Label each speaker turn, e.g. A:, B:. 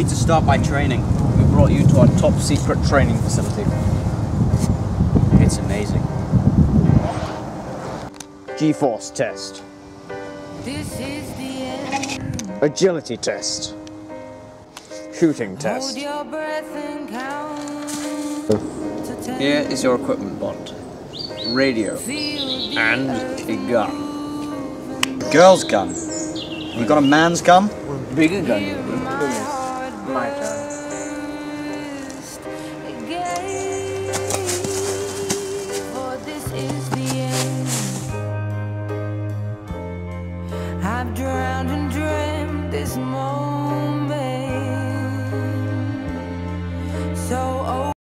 A: need to start by training. We brought you to our top secret training facility. It's amazing. G-force test.
B: This is the end.
A: Agility test. Shooting
B: Hold
A: test.
B: your breath and count.
A: Here is your equipment bond. Radio. And a gun. Girl's gun. You got a man's gun? Bigger gun.
B: My gun. I've drowned this moment so old.